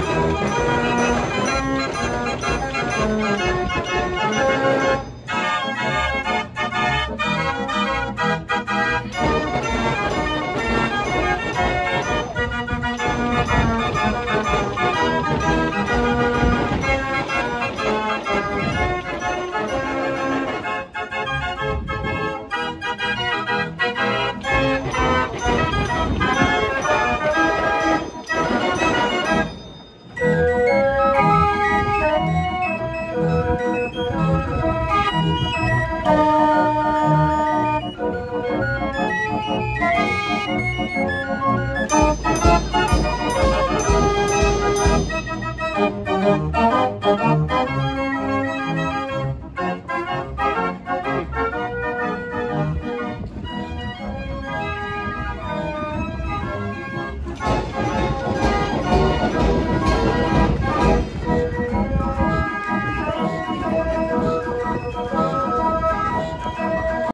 Música